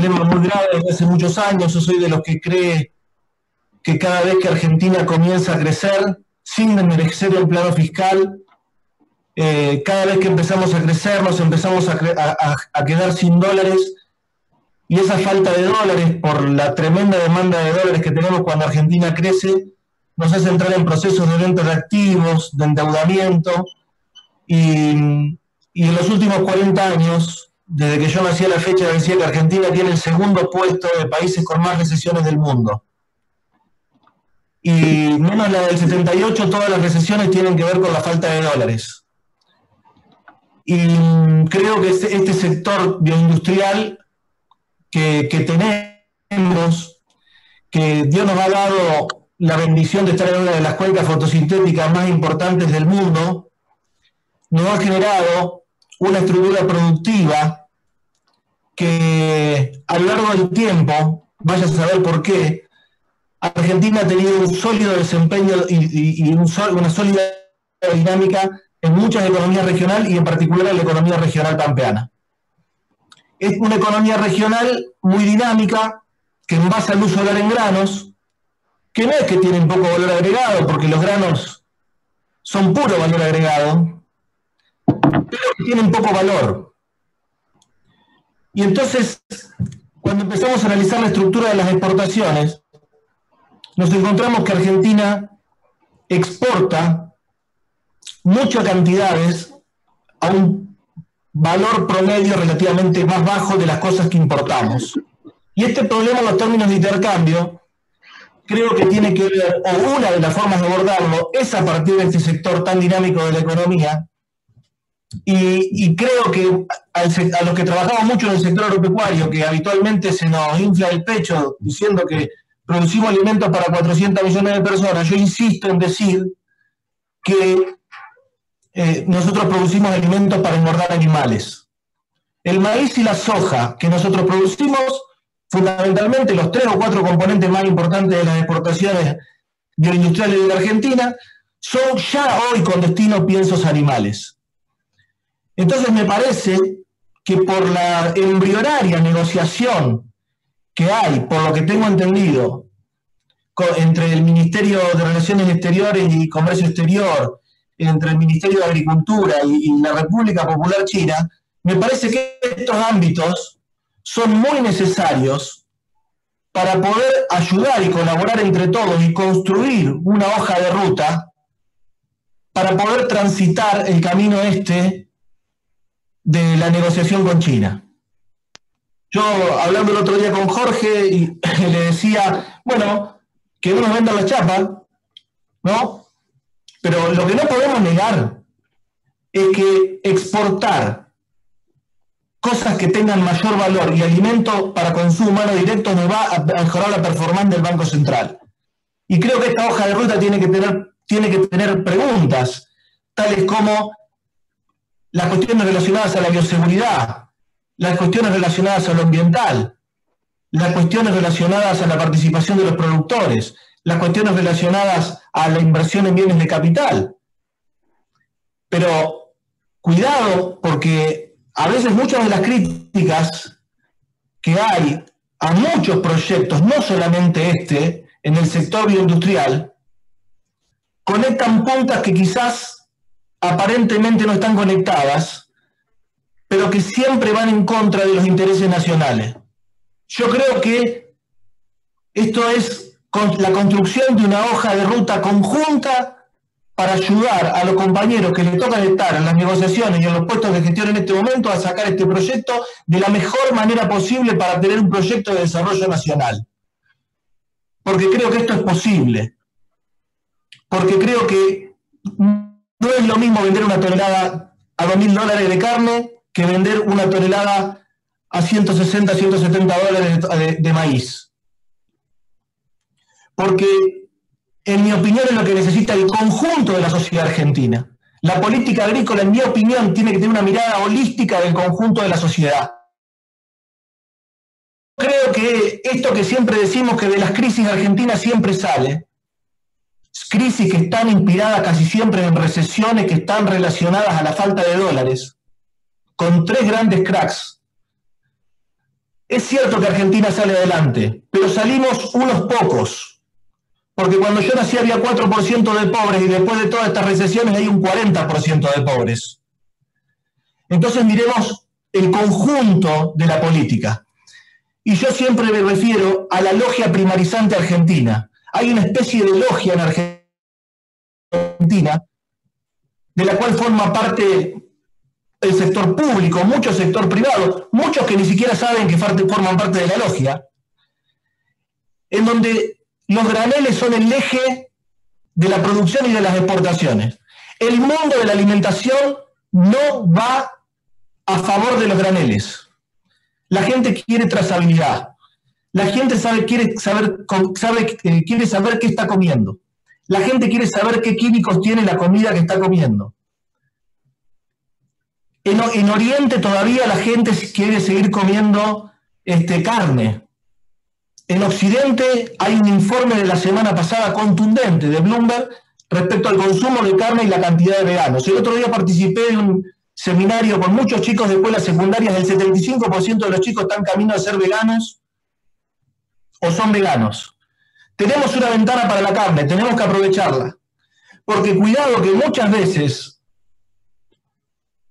problema muy grave desde hace muchos años. Yo soy de los que cree que cada vez que Argentina comienza a crecer, sin desmerecer el plano fiscal, eh, cada vez que empezamos a crecer, nos empezamos a, quedar sin dólares, y esa falta de dólares, por la tremenda demanda de dólares que tenemos cuando Argentina crece, nos hace entrar en procesos de venta de activos, de endeudamiento, y en los últimos 40 años, desde que yo nací a la fecha, decía que Argentina tiene el segundo puesto de países con más recesiones del mundo. Y menos la del 78, todas las recesiones tienen que ver con la falta de dólares. Y creo que este, este sector bioindustrial que, tenemos, que Dios nos ha dado la bendición de estar en una de las cuencas fotosintéticas más importantes del mundo, nos ha generado una estructura productiva que a lo largo del tiempo, vaya a saber por qué, Argentina ha tenido un sólido desempeño y, una sólida dinámica en muchas economías regionales y en particular en la economía regional pampeana. Es una economía regional muy dinámica, que en base al uso de en granos, que no es que tienen poco valor agregado, porque los granos son puro valor agregado, pero tienen poco valor. Y entonces, cuando empezamos a analizar la estructura de las exportaciones, nos encontramos que Argentina exporta muchas cantidades a un valor promedio relativamente más bajo de las cosas que importamos. Y este problema en los términos de intercambio creo que tiene que ver, o una de las formas de abordarlo es a partir de este sector tan dinámico de la economía, y, creo que a los que trabajamos mucho en el sector agropecuario, que habitualmente se nos infla el pecho diciendo que producimos alimentos para 400 millones de personas, yo insisto en decir que eh, nosotros producimos alimentos para engordar animales. El maíz y la soja que nosotros producimos, fundamentalmente los tres o cuatro componentes más importantes de las exportaciones bioindustriales de la Argentina, son ya hoy con destino piensos animales. Entonces me parece que por la embrionaria negociación que hay, por lo que tengo entendido, entre el Ministerio de Relaciones Exteriores y Comercio Exterior, entre el Ministerio de Agricultura y, la República Popular China, me parece que estos ámbitos son muy necesarios para poder ayudar y colaborar entre todos y construir una hoja de ruta para poder transitar el camino este de la negociación con China. Yo, hablando el otro día con Jorge, y le decía, bueno, que uno venda la chapa, ¿no? Pero lo que no podemos negar es que exportar cosas que tengan mayor valor y alimento para consumo humano directo nos va a mejorar la performance del Banco Central. Y creo que esta hoja de ruta tiene que tener, tiene que tener preguntas, tales como las cuestiones relacionadas a la bioseguridad, las cuestiones relacionadas a lo ambiental, las cuestiones relacionadas a la participación de los productores, las cuestiones relacionadas a la inversión en bienes de capital. Pero cuidado porque a veces muchas de las críticas que hay a muchos proyectos, no solamente este, en el sector bioindustrial, conectan puntas que quizás aparentemente no están conectadas, pero que siempre van en contra de los intereses nacionales. Yo creo que esto es la construcción de una hoja de ruta conjunta para ayudar a los compañeros que les toca estar en las negociaciones y en los puestos de gestión en este momento a sacar este proyecto de la mejor manera posible para tener un proyecto de desarrollo nacional. Porque creo que esto es posible. Porque creo que no es lo mismo vender una tonelada a 2.000 dólares de carne que vender una tonelada a 160, 170 dólares de, maíz. Porque, en mi opinión, es lo que necesita el conjunto de la sociedad argentina. La política agrícola, en mi opinión, tiene que tener una mirada holística del conjunto de la sociedad. Creo que esto que siempre decimos que de las crisis argentinas siempre sale, crisis que están inspiradas casi siempre en recesiones que están relacionadas a la falta de dólares, con tres grandes cracks. Es cierto que Argentina sale adelante, pero salimos unos pocos. Porque cuando yo nací había 4% de pobres y después de todas estas recesiones hay un 40% de pobres. Entonces miremos el conjunto de la política. Y yo siempre me refiero a la logia primarizante argentina. Hay una especie de logia en Argentina de la cual forma parte el sector público, mucho sector privado, muchos que ni siquiera saben que forman parte de la logia, en donde los graneles son el eje de la producción y de las exportaciones. El mundo de la alimentación no va a favor de los graneles. La gente quiere trazabilidad. La gente sabe, quiere, saber, sabe, eh, quiere saber qué está comiendo. La gente quiere saber qué químicos tiene la comida que está comiendo. En, Oriente todavía la gente quiere seguir comiendo este, carne. En Occidente hay un informe de la semana pasada contundente de Bloomberg respecto al consumo de carne y la cantidad de veganos. El otro día participé de un seminario con muchos chicos de escuelas secundarias, el 75% de los chicos están camino a ser veganos o son veganos. Tenemos una ventana para la carne, tenemos que aprovecharla. Porque cuidado que muchas veces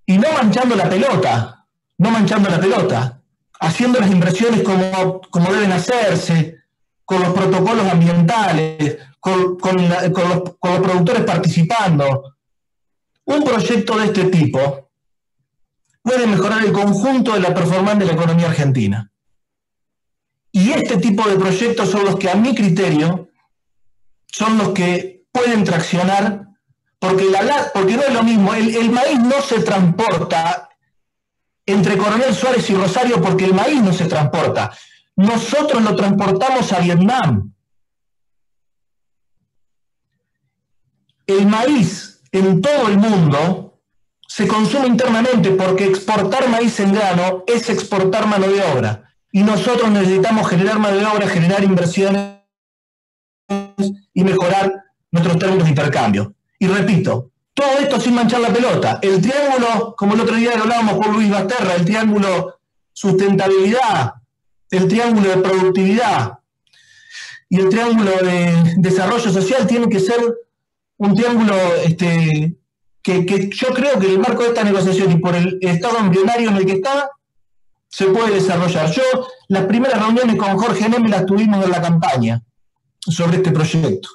y no manchando la pelota, no manchando la pelota, haciendo las inversiones como, como deben hacerse, con los protocolos ambientales, con, los, productores participando. Un proyecto de este tipo puede mejorar el conjunto de la performance de la economía argentina. Y este tipo de proyectos son los que, a mi criterio, son los que pueden traccionar porque, la, porque no es lo mismo, el, maíz no se transporta entre Coronel Suárez y Rosario porque el maíz no se transporta. Nosotros lo transportamos a Vietnam. El maíz en todo el mundo se consume internamente porque exportar maíz en grano es exportar mano de obra. Y nosotros necesitamos generar mano de obra, generar inversiones y mejorar nuestros términos de intercambio. Y repito, todo esto sin manchar la pelota. El triángulo, como el otro día hablábamos con Luis Basterra, el triángulo sustentabilidad, el triángulo de productividad y el triángulo de desarrollo social tiene que ser un triángulo este, que, yo creo que en el marco de esta negociación y por el estado embrionario en el que está, se puede desarrollar. Yo, las primeras reuniones con Jorge Neme las tuvimos en la campaña sobre este proyecto.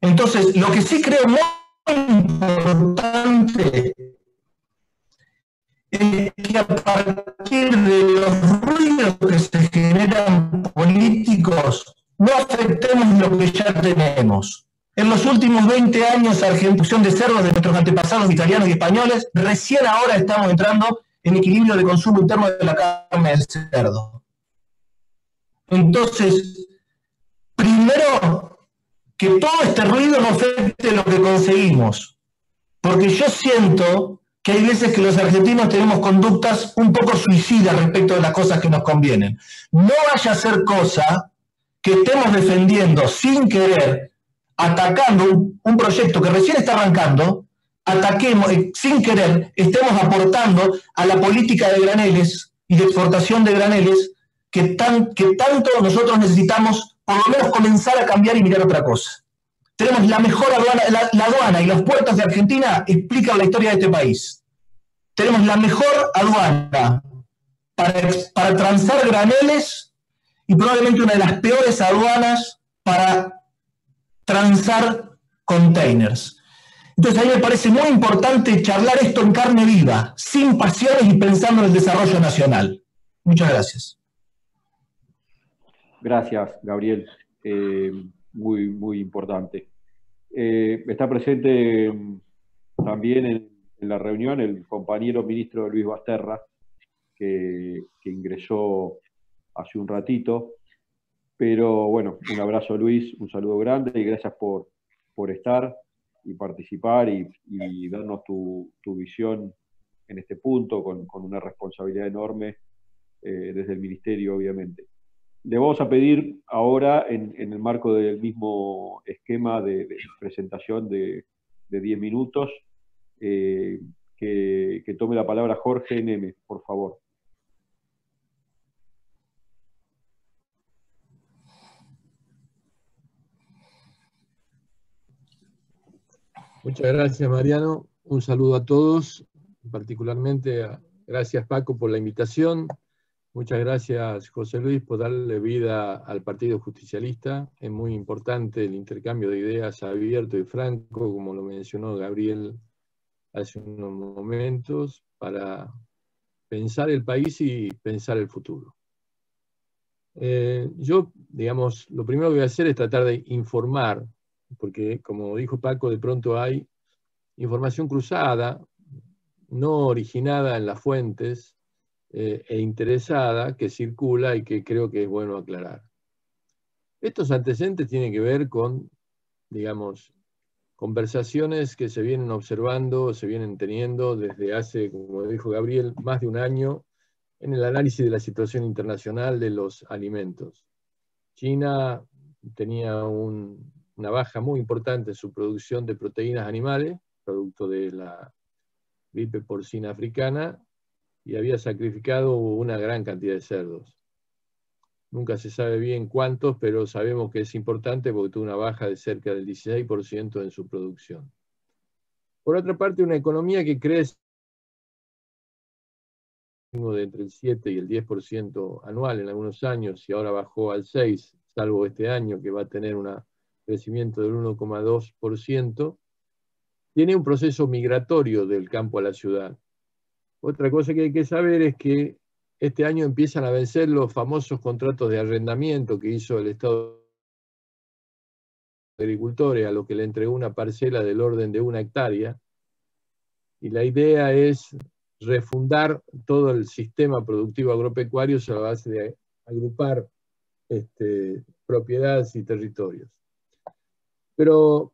Entonces, lo que sí creo muy importante es que a partir de los ruidos que se generan políticos, no afectemos lo que ya tenemos. En los últimos 20 años, Argentina de cerdos de nuestros antepasados italianos y españoles, recién ahora estamos entrando en equilibrio de consumo interno de la carne del cerdo. Entonces, primero que todo este ruido no afecte lo que conseguimos. Porque yo siento que hay veces que los argentinos tenemos conductas un poco suicidas respecto de las cosas que nos convienen. No vaya a ser cosa que estemos defendiendo sin querer, atacando un, proyecto que recién está arrancando, ataquemos, eh, sin querer, estemos aportando a la política de graneles y de exportación de graneles que, tan, que tanto nosotros necesitamos por lo menos comenzar a cambiar y mirar otra cosa. Tenemos la mejor aduana, la, aduana y los puertos de Argentina explican la historia de este país. Tenemos la mejor aduana para, para transar graneles y probablemente una de las peores aduanas para transar containers. Entonces a mí me parece muy importante charlar esto en carne viva, sin pasiones y pensando en el desarrollo nacional. Muchas gracias. Gracias, Gabriel. Eh, muy, muy importante. Eh, está presente mm, también en, la reunión el compañero ministro Luis Basterra, que, ingresó hace un ratito. Pero bueno, un abrazo Luis, un saludo grande y gracias por, por estar y participar y, darnos tu, visión en este punto con, una responsabilidad enorme eh, desde el ministerio, obviamente. Le vamos a pedir ahora, en, el marco del mismo esquema de, presentación de, 10 minutos, eh, que, tome la palabra Jorge Neme, por favor. Muchas gracias, Mariano. Un saludo a todos, particularmente gracias Paco por la invitación. Muchas gracias, José Luis, por darle vida al Partido Justicialista. Es muy importante el intercambio de ideas abierto y franco, como lo mencionó Gabriel hace unos momentos, para pensar el país y pensar el futuro. Eh, yo, digamos, lo primero que voy a hacer es tratar de informar, porque como dijo Paco, de pronto hay información cruzada, no originada en las fuentes eh, e interesada que circula y que creo que es bueno aclarar. Estos antecedentes tienen que ver con, digamos, conversaciones que se vienen observando, se vienen teniendo desde hace, como dijo Gabriel, más de un año en el análisis de la situación internacional de los alimentos. China tenía una baja muy importante en su producción de proteínas animales, producto de la gripe porcina africana, y había sacrificado una gran cantidad de cerdos. Nunca se sabe bien cuántos, pero sabemos que es importante porque tuvo una baja de cerca del 16% en su producción. Por otra parte, una economía que crece de entre el 7 y el 10% anual en algunos años y ahora bajó al 6, salvo este año que va a tener un crecimiento del 1,2%, tiene un proceso migratorio del campo a la ciudad. Otra cosa que hay que saber es que este año empiezan a vencer los famosos contratos de arrendamiento que hizo el Estado de Agricultores, a lo que le entregó una parcela del orden de una hectárea. Y la idea es refundar todo el sistema productivo agropecuario a la base de agrupar este, propiedades y territorios. Pero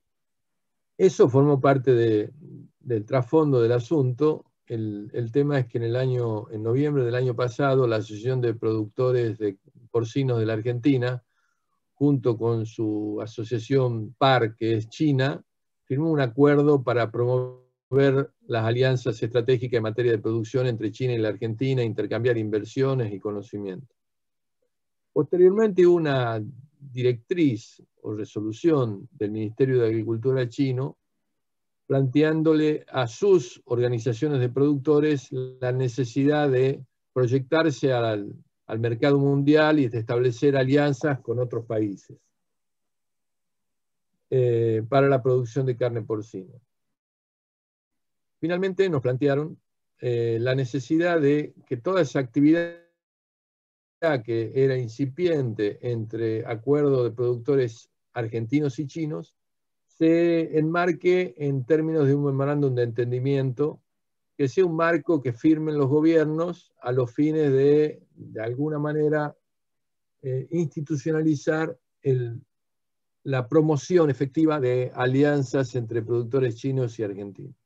eso formó parte del trasfondo del asunto. El, tema es que en el año, en noviembre del año pasado, la Asociación de Productores de Porcinos de la Argentina, junto con su asociación PAR, que es China, firmó un acuerdo para promover ver las alianzas estratégicas en materia de producción entre China y la Argentina, intercambiar inversiones y conocimiento. Posteriormente una directriz o resolución del Ministerio de Agricultura chino planteándole a sus organizaciones de productores la necesidad de proyectarse al, mercado mundial y de establecer alianzas con otros países eh, para la producción de carne porcina. Finalmente nos plantearon eh, la necesidad de que toda esa actividad que era incipiente entre acuerdos de productores argentinos y chinos se enmarque en términos de un memorándum de entendimiento, que sea un marco que firmen los gobiernos a los fines de, de alguna manera, eh, institucionalizar la promoción efectiva de alianzas entre productores chinos y argentinos.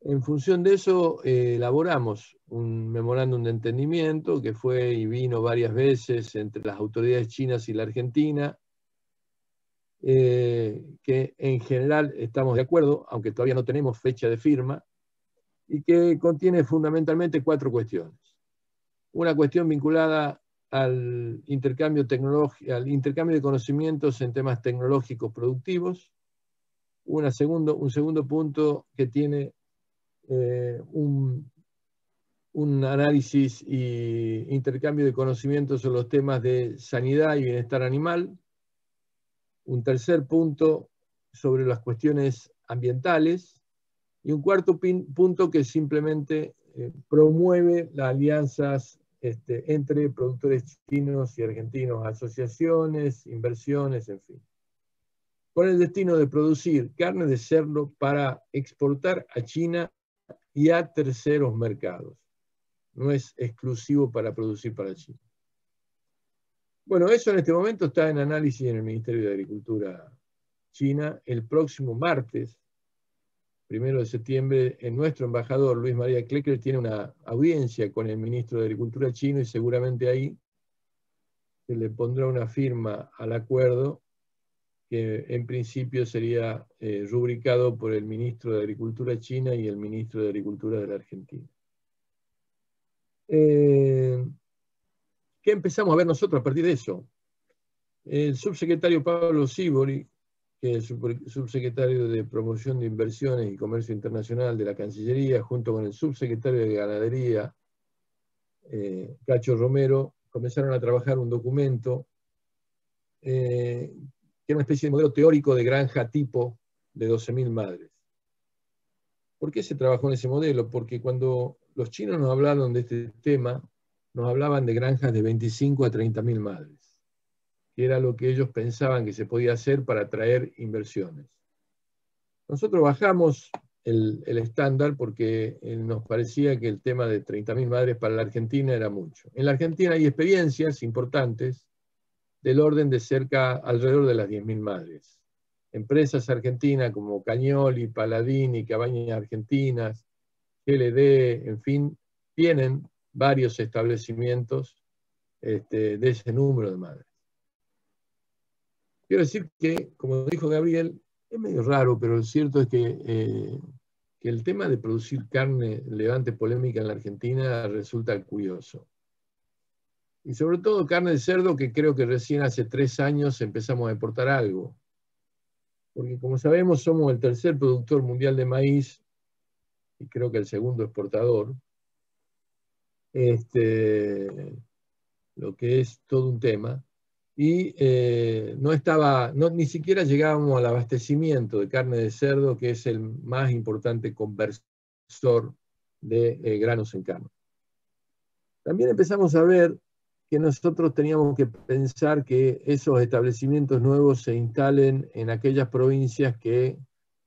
En función de eso, eh, elaboramos un memorándum de entendimiento que fue y vino varias veces entre las autoridades chinas y la Argentina, eh, que en general estamos de acuerdo, aunque todavía no tenemos fecha de firma, y que contiene fundamentalmente cuatro cuestiones. Una cuestión vinculada al intercambio, al intercambio de conocimientos en temas tecnológicos productivos, una segundo, un segundo punto que tiene eh, un, análisis y intercambio de conocimientos sobre los temas de sanidad y bienestar animal. Un tercer punto sobre las cuestiones ambientales. Y un cuarto punto que simplemente eh, promueve las alianzas este, entre productores chinos y argentinos, asociaciones, inversiones, en fin. Con el destino de producir carne de cerdo para exportar a China y a terceros mercados. No es exclusivo para producir para China. Bueno, eso en este momento está en análisis en el Ministerio de Agricultura China. El próximo martes, primero de septiembre, en nuestro embajador Luis María Klecker tiene una audiencia con el ministro de Agricultura chino y seguramente ahí se le pondrá una firma al acuerdo que en principio sería eh, rubricado por el ministro de Agricultura china y el ministro de Agricultura de la Argentina. Eh, ¿Qué empezamos a ver nosotros a partir de eso? El subsecretario Pablo Sibori que es subsecretario de Promoción de Inversiones y Comercio Internacional de la Cancillería, junto con el subsecretario de Ganadería, eh, Cacho Romero, comenzaron a trabajar un documento eh, que era una especie de modelo teórico de granja tipo de 12.000 madres. ¿Por qué se trabajó en ese modelo? Porque cuando los chinos nos hablaron de este tema, nos hablaban de granjas de 25 a 30.000 madres, que era lo que ellos pensaban que se podía hacer para atraer inversiones. Nosotros bajamos el, estándar porque eh, nos parecía que el tema de 30.000 madres para la Argentina era mucho. En la Argentina hay experiencias importantes del orden de cerca alrededor de las 10.000 madres. Empresas argentinas como Cañoli, Paladini, Cabañas Argentinas, GLD, en fin, tienen varios establecimientos este, de ese número de madres. Quiero decir que, como dijo Gabriel, es medio raro, pero lo cierto es que, eh, que el tema de producir carne levante polémica en la Argentina resulta curioso. Y sobre todo carne de cerdo, que creo que recién hace tres años empezamos a exportar algo. Porque como sabemos, somos el tercer productor mundial de maíz y creo que el segundo exportador. Este, lo que es todo un tema y eh, no estaba, no, ni siquiera llegábamos al abastecimiento de carne de cerdo, que es el más importante conversor de eh, granos en carne. También empezamos a ver que nosotros teníamos que pensar que esos establecimientos nuevos se instalen en aquellas provincias que,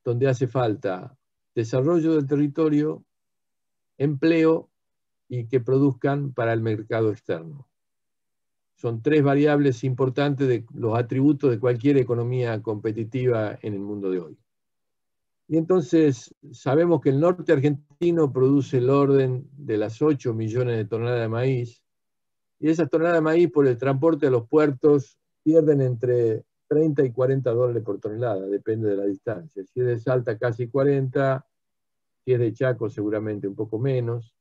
donde hace falta desarrollo del territorio, empleo y que produzcan para el mercado externo son tres variables importantes de los atributos de cualquier economía competitiva en el mundo de hoy. Y entonces sabemos que el norte argentino produce el orden de las 8 millones de toneladas de maíz, y esas toneladas de maíz por el transporte a los puertos pierden entre 30 y 40 dólares por tonelada, depende de la distancia. Si es de Salta casi 40, si es de Chaco seguramente un poco menos,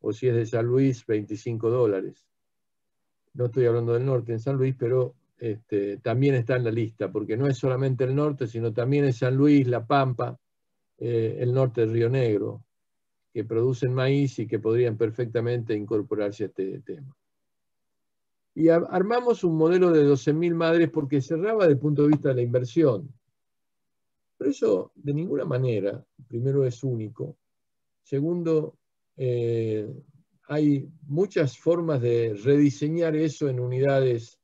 o si es de San Luis 25 dólares no estoy hablando del norte, en San Luis, pero este, también está en la lista, porque no es solamente el norte, sino también es San Luis, La Pampa, eh, el norte del Río Negro, que producen maíz y que podrían perfectamente incorporarse a este tema. Y armamos un modelo de 12.000 madres porque cerraba desde el punto de vista de la inversión. Pero eso de ninguna manera, primero es único, segundo, eh, hay muchas formas de rediseñar eso en unidades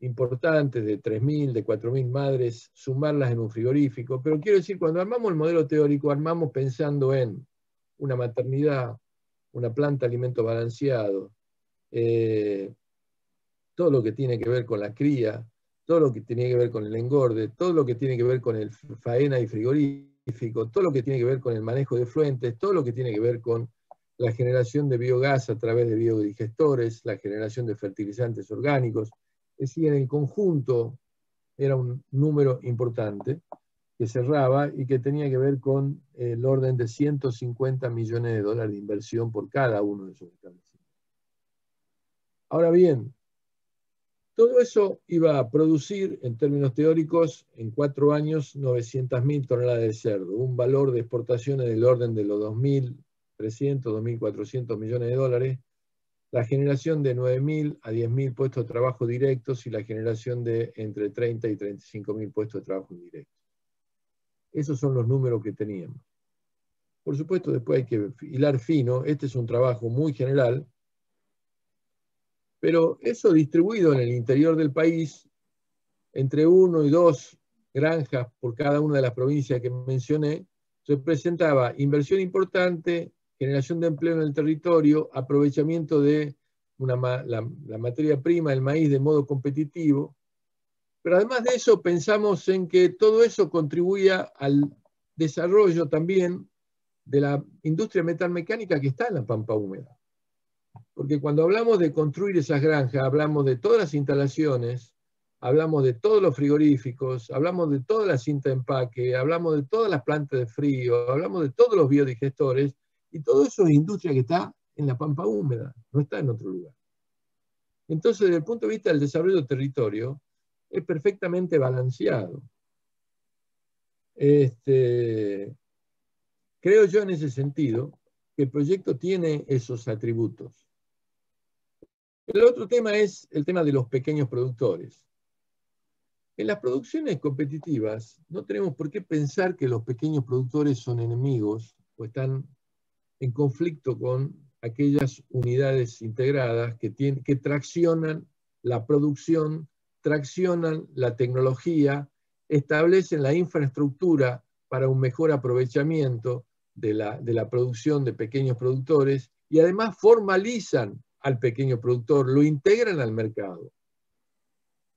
importantes de 3.000, de 4.000 madres, sumarlas en un frigorífico. Pero quiero decir, cuando armamos el modelo teórico, armamos pensando en una maternidad, una planta de alimento balanceado, eh, todo lo que tiene que ver con la cría, todo lo que tiene que ver con el engorde, todo lo que tiene que ver con el faena y frigorífico, todo lo que tiene que ver con el manejo de fluentes, todo lo que tiene que ver con la generación de biogás a través de biodigestores, la generación de fertilizantes orgánicos. Es decir, en el conjunto era un número importante que cerraba y que tenía que ver con el orden de 150 millones de dólares de inversión por cada uno de esos establecimientos. Ahora bien, todo eso iba a producir, en términos teóricos, en cuatro años 900.000 toneladas de cerdo, un valor de exportaciones del orden de los 2.000 300, 2.400 millones de dólares, la generación de 9.000 a 10.000 puestos de trabajo directos y la generación de entre 30 y 35.000 puestos de trabajo indirectos. Esos son los números que teníamos. Por supuesto, después hay que hilar fino. Este es un trabajo muy general, pero eso distribuido en el interior del país, entre uno y dos granjas por cada una de las provincias que mencioné, representaba inversión importante, generación de empleo en el territorio, aprovechamiento de la, materia prima, el maíz, de modo competitivo. Pero además de eso, pensamos en que todo eso contribuía al desarrollo también de la industria metalmecánica que está en la pampa húmeda. Porque cuando hablamos de construir esas granjas, hablamos de todas las instalaciones, hablamos de todos los frigoríficos, hablamos de toda la cinta de empaque, hablamos de todas las plantas de frío, hablamos de todos los biodigestores, y todo eso es industria que está en la pampa húmeda, no está en otro lugar. Entonces, desde el punto de vista del desarrollo del territorio, es perfectamente balanceado. Este, creo yo en ese sentido que el proyecto tiene esos atributos. El otro tema es el tema de los pequeños productores. En las producciones competitivas no tenemos por qué pensar que los pequeños productores son enemigos o están en conflicto con aquellas unidades integradas que, tienen, que traccionan la producción, traccionan la tecnología, establecen la infraestructura para un mejor aprovechamiento de la, de la producción de pequeños productores y además formalizan al pequeño productor, lo integran al mercado.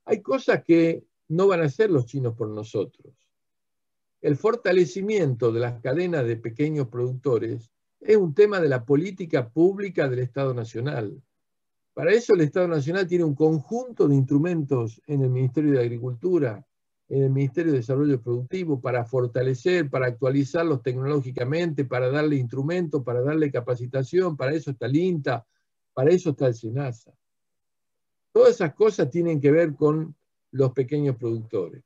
Hay cosas que no van a hacer los chinos por nosotros. El fortalecimiento de las cadenas de pequeños productores es un tema de la política pública del Estado Nacional. Para eso el Estado Nacional tiene un conjunto de instrumentos en el Ministerio de Agricultura, en el Ministerio de Desarrollo Productivo, para fortalecer, para actualizarlos tecnológicamente, para darle instrumentos, para darle capacitación, para eso está el para eso está el SENASA. Todas esas cosas tienen que ver con los pequeños productores.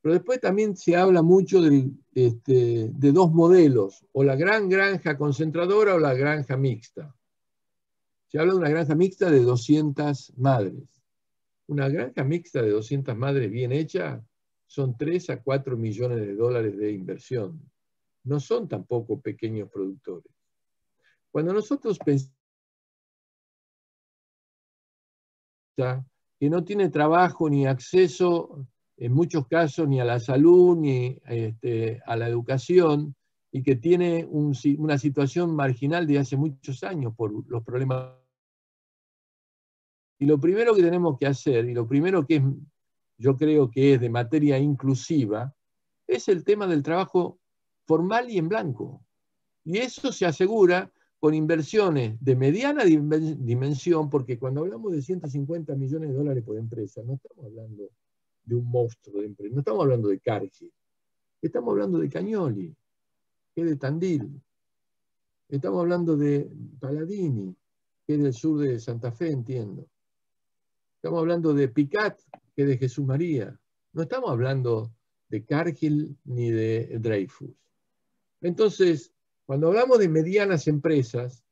Pero después también se habla mucho este, de, dos modelos, o la gran granja concentradora o la granja mixta. Se habla de una granja mixta de 200 madres. Una granja mixta de 200 madres bien hecha son 3 a 4 millones de dólares de inversión. No son tampoco pequeños productores. Cuando nosotros pensamos que no tiene trabajo ni acceso en muchos casos ni a la salud ni este, a la educación y que tiene una situación marginal de hace muchos años por los problemas. Y lo primero que tenemos que hacer, y lo primero que es, yo creo que es de materia inclusiva, es el tema del trabajo formal y en blanco. Y eso se asegura con inversiones de mediana dimensión, porque cuando hablamos de 150 millones de dólares por empresa, no estamos hablando de un monstruo de empresa. No estamos hablando de Cargill, estamos hablando de Cañoli, que es de Tandil. Estamos hablando de Paladini, que es del sur de Santa Fe, entiendo. Estamos hablando de Picat, que es de Jesús María. No estamos hablando de Cargill ni de Dreyfus. Entonces, cuando hablamos de medianas empresas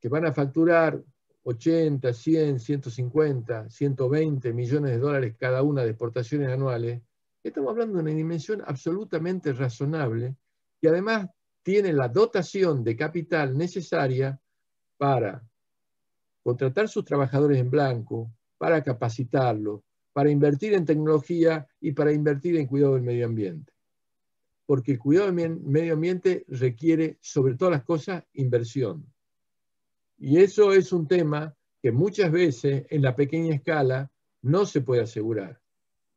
que van a facturar 80, 100, 150, 120 millones de dólares cada una de exportaciones anuales, estamos hablando de una dimensión absolutamente razonable y además tiene la dotación de capital necesaria para contratar sus trabajadores en blanco, para capacitarlos, para invertir en tecnología y para invertir en cuidado del medio ambiente. Porque el cuidado del medio ambiente requiere, sobre todas las cosas, inversión. Y eso es un tema que muchas veces en la pequeña escala no se puede asegurar.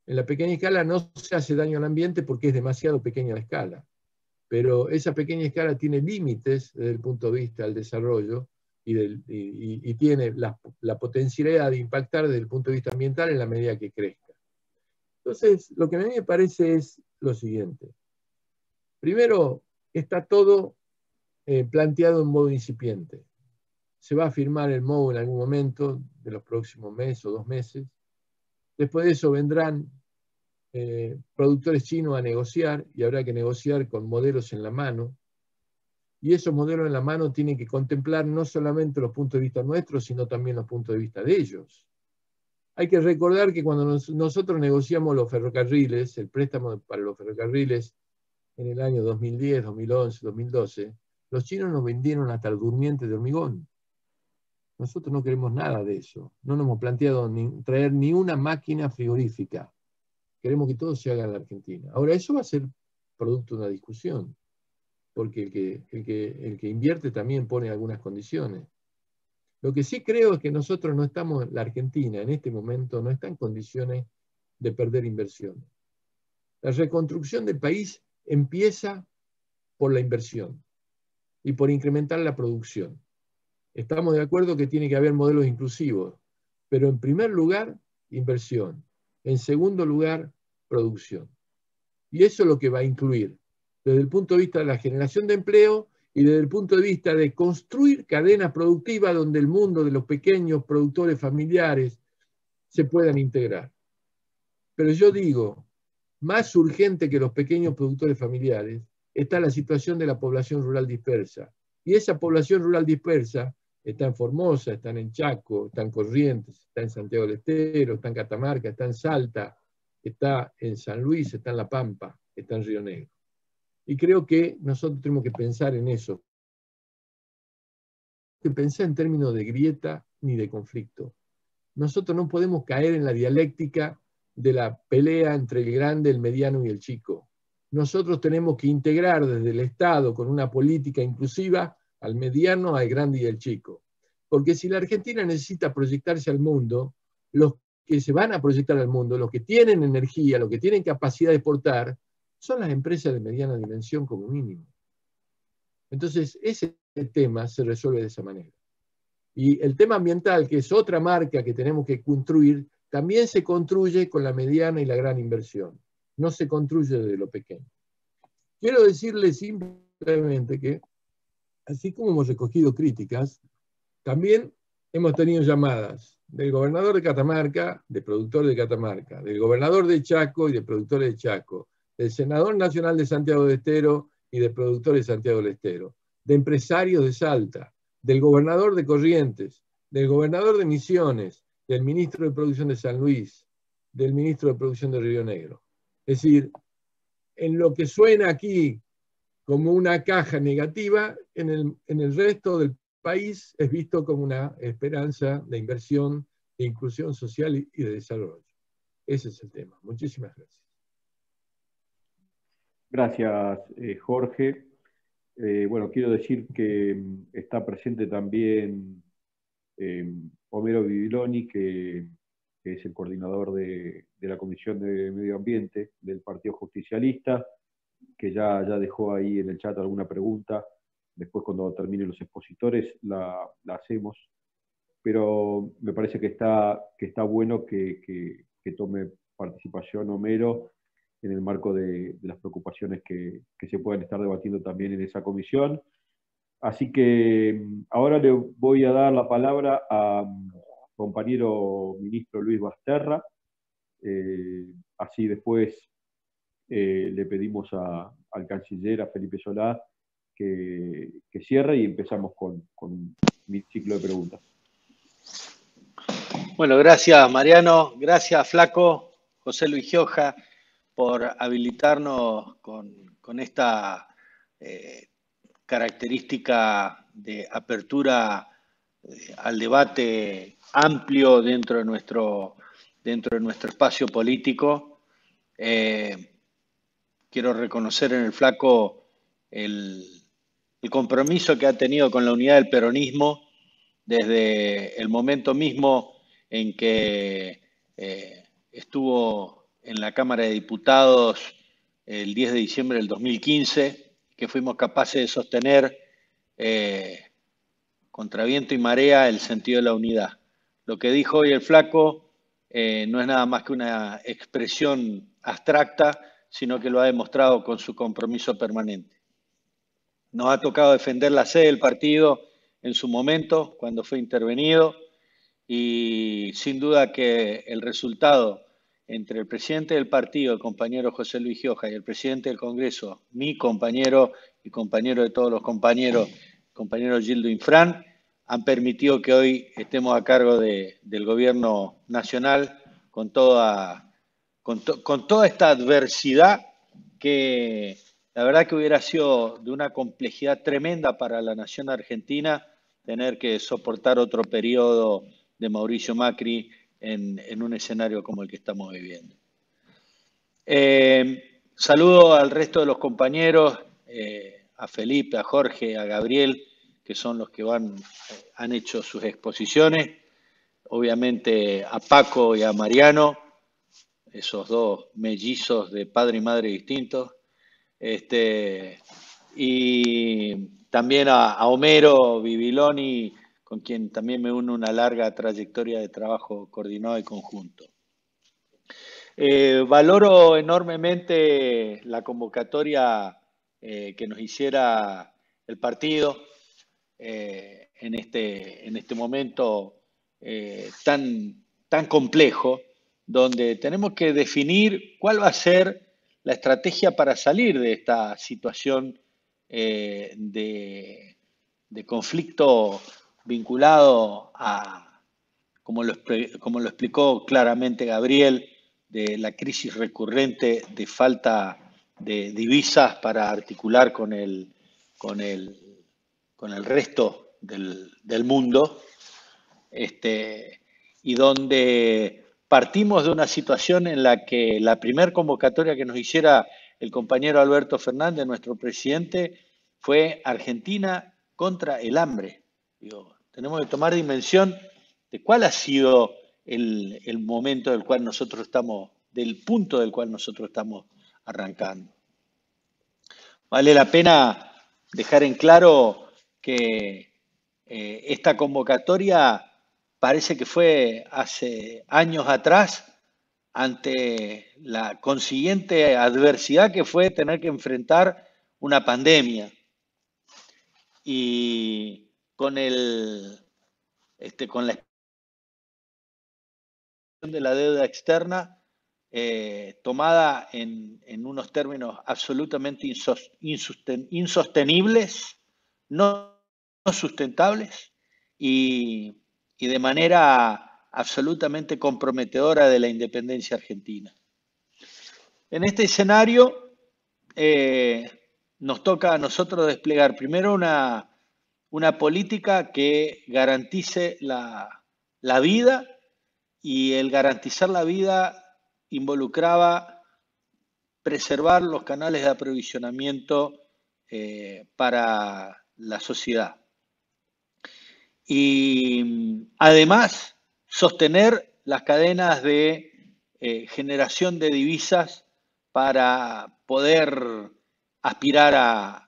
En la pequeña escala no se hace daño al ambiente porque es demasiado pequeña la escala. Pero esa pequeña escala tiene límites desde el punto de vista del desarrollo y, tiene la, la, potencialidad de impactar desde el punto de vista ambiental en la medida que crezca. Entonces, lo que a mí me parece es lo siguiente. Primero, está todo eh, planteado en modo incipiente se va a firmar el MOU en algún momento de los próximos meses o dos meses. Después de eso vendrán eh, productores chinos a negociar y habrá que negociar con modelos en la mano. Y esos modelos en la mano tienen que contemplar no solamente los puntos de vista nuestros, sino también los puntos de vista de ellos. Hay que recordar que cuando nosotros negociamos los ferrocarriles, el préstamo para los ferrocarriles en el año 2010, 2011, 2012, los chinos nos vendieron hasta el durmiente de hormigón. Nosotros no queremos nada de eso. No nos hemos planteado traer ni una máquina frigorífica. Queremos que todo se haga en la Argentina. Ahora, eso va a ser producto de una discusión, porque el que, el que, el que invierte también pone algunas condiciones. Lo que sí creo es que nosotros no estamos, la Argentina en este momento no está en condiciones de perder inversiones. La reconstrucción del país empieza por la inversión y por incrementar la producción. Estamos de acuerdo que tiene que haber modelos inclusivos, pero en primer lugar, inversión. En segundo lugar, producción. Y eso es lo que va a incluir, desde el punto de vista de la generación de empleo y desde el punto de vista de construir cadenas productivas donde el mundo de los pequeños productores familiares se puedan integrar. Pero yo digo más urgente que los pequeños productores familiares está la situación de la población rural dispersa. Y esa población rural dispersa está en Formosa, está en Chaco, está en Corrientes, está en Santiago del Estero, está en Catamarca, está en Salta, está en San Luis, está en La Pampa, está en Río Negro. Y creo que nosotros tenemos que pensar en eso. Que pensar en términos de grieta ni de conflicto. Nosotros no podemos caer en la dialéctica de la pelea entre el grande, el mediano y el chico. Nosotros tenemos que integrar desde el Estado con una política inclusiva al mediano, al grande y al chico. Porque si la Argentina necesita proyectarse al mundo, los que se van a proyectar al mundo, los que tienen energía, los que tienen capacidad de exportar, son las empresas de mediana dimensión como mínimo. Entonces, ese tema se resuelve de esa manera. Y el tema ambiental, que es otra marca que tenemos que construir, también se construye con la mediana y la gran inversión. No se construye desde lo pequeño. Quiero decirle simplemente que, así como hemos recogido críticas, también hemos tenido llamadas del gobernador de Catamarca, de productores de Catamarca, del gobernador de Chaco y de productores de Chaco, del senador nacional de Santiago del Estero y de productores de Santiago del Estero, de empresarios de Salta, del gobernador de Corrientes, del gobernador de Misiones, del ministro de Producción de San Luis, del ministro de Producción de Río Negro. Es decir, en lo que suena aquí como una caja negativa, en el, en el resto del país es visto como una esperanza de inversión, de inclusión social y de desarrollo. Ese es el tema. Muchísimas gracias. Gracias, eh, Jorge. Eh, bueno, quiero decir que mm, está presente también eh, Homero Bibiloni, que, es el coordinador de, la Comisión de Medio Ambiente del Partido Justicialista, que ya, ya dejó ahí en el chat alguna pregunta después cuando terminen los expositores la, hacemos, pero me parece que está, que está bueno que, tome participación Homero en el marco de, las preocupaciones que, se pueden estar debatiendo también en esa comisión. Así que mm, ahora le voy a dar la palabra a mm, compañero ministro Luis Basterra. Eh, así después eh, le pedimos al canciller, a Felipe Solá, que, cierre y empezamos con, mi ciclo de preguntas. Bueno, gracias Mariano, gracias Flaco, José Luis Gioja, por habilitarnos con, esta eh, característica de apertura eh, al debate amplio dentro de nuestro, dentro de nuestro espacio político. Eh, quiero reconocer en el Flaco el, el compromiso que ha tenido con la unidad del peronismo desde el momento mismo en que eh, estuvo en la Cámara de Diputados el 10 de diciembre del 2015, que fuimos capaces de sostener eh, contra viento y marea el sentido de la unidad. Lo que dijo hoy el flaco eh, no es nada más que una expresión abstracta, sino que lo ha demostrado con su compromiso permanente. Nos ha tocado defender la sede del partido en su momento, cuando fue intervenido, y sin duda que el resultado entre el presidente del partido, el compañero José Luis Gioja, y el presidente del Congreso, mi compañero y compañero de todos los compañeros, compañero Gildo Infran, han permitido que hoy estemos a cargo del gobierno nacional con toda, con toda esta adversidad que la verdad que hubiera sido de una complejidad tremenda para la nación argentina tener que soportar otro periodo de Mauricio Macri en, un escenario como el que estamos viviendo. Eh, saludo al resto de los compañeros, eh, a Felipe, a Jorge, a Gabriel, que son los que van, han hecho sus exposiciones, obviamente a Paco y a Mariano, esos dos mellizos de padre y madre distintos, este, y también a, Homero Bibiloni, con quien también me une una larga trayectoria de trabajo coordinado y conjunto. Eh, valoro enormemente la convocatoria eh, que nos hiciera el partido eh, en, este, en este momento tan, tan complejo, donde tenemos que definir cuál va a ser la estrategia para salir de esta situación eh, de, conflicto vinculado a, como lo, como lo explicó claramente Gabriel, de la crisis recurrente de falta de divisas para articular con el, con el, con el resto del, del mundo, este, y donde partimos de una situación en la que la primera convocatoria que nos hiciera el compañero Alberto Fernández, nuestro presidente, fue Argentina contra el hambre. Tenemos que tomar dimensión de cuál ha sido el, el, momento del cual nosotros estamos, del punto del cual nosotros estamos arrancando. Vale la pena dejar en claro que eh, esta convocatoria parece que fue hace años atrás ante la consiguiente adversidad que fue tener que enfrentar una pandemia. Y con el este, con la de la deuda externa eh, tomada en, unos términos absolutamente insostenibles, no sustentables, y y de manera absolutamente comprometedora de la independencia argentina. En este escenario eh, nos toca a nosotros desplegar primero una, una política que garantice la, vida y el garantizar la vida involucraba preservar los canales de aprovisionamiento eh, para la sociedad. Y además sostener las cadenas de eh, generación de divisas para poder aspirar a,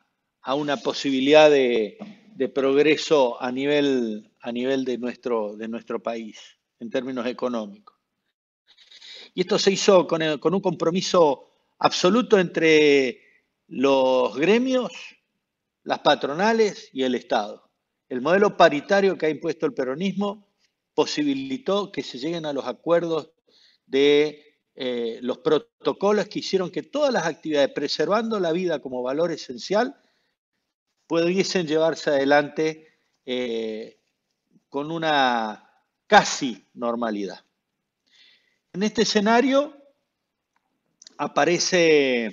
una posibilidad de, progreso a nivel, a nivel de, nuestro, de nuestro país en términos económicos. Y esto se hizo con, con un compromiso absoluto entre los gremios, las patronales y el Estado. El modelo paritario que ha impuesto el peronismo posibilitó que se lleguen a los acuerdos de eh, los protocolos que hicieron que todas las actividades, preservando la vida como valor esencial, pudiesen llevarse adelante eh, con una casi normalidad. En este escenario aparece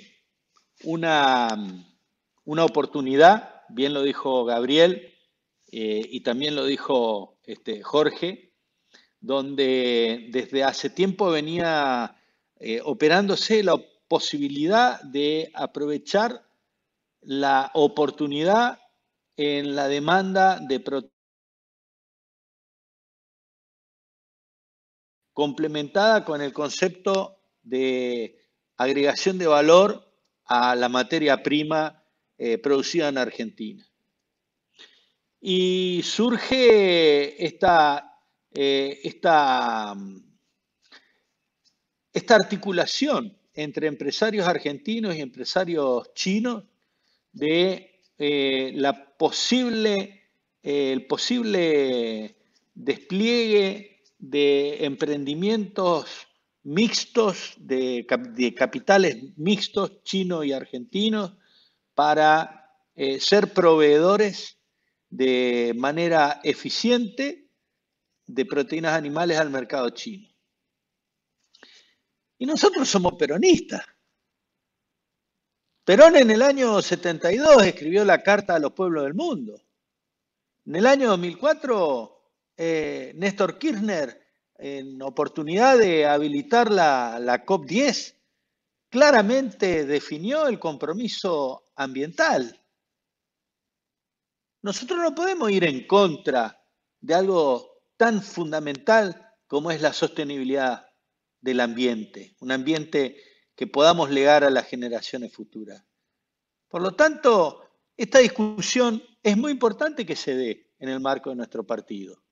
una, una oportunidad, bien lo dijo Gabriel, eh, y también lo dijo este, Jorge, donde desde hace tiempo venía eh, operándose la posibilidad de aprovechar la oportunidad en la demanda de complementada con el concepto de agregación de valor a la materia prima eh, producida en Argentina. Y surge esta, eh, esta, esta articulación entre empresarios argentinos y empresarios chinos de eh, la posible, el posible despliegue de emprendimientos mixtos, de, capitales mixtos chinos y argentinos para eh, ser proveedores de manera eficiente de proteínas animales al mercado chino. Y nosotros somos peronistas. Perón en el año 72 escribió la Carta a los Pueblos del Mundo. En el año 2004, eh, Néstor Kirchner, en oportunidad de habilitar la, la COP10, claramente definió el compromiso ambiental nosotros no podemos ir en contra de algo tan fundamental como es la sostenibilidad del ambiente, un ambiente que podamos legar a las generaciones futuras. Por lo tanto, esta discusión es muy importante que se dé en el marco de nuestro partido.